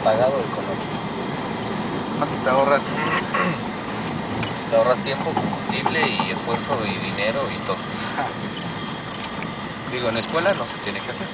el apagado color. Más te ahorras. Te ahorras tiempo, combustible y esfuerzo y dinero y todo. Digo, en la escuela no se tiene que hacer.